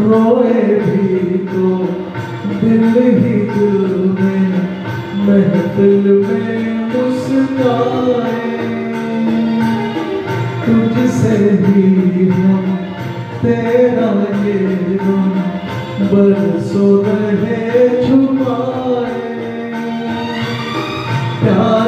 रोए भी तो दिल ही दिल में, महफिल में मुस्काए। तुझसे ही हम तेरा ये गम बरसों रहे, छुपाए। प्यार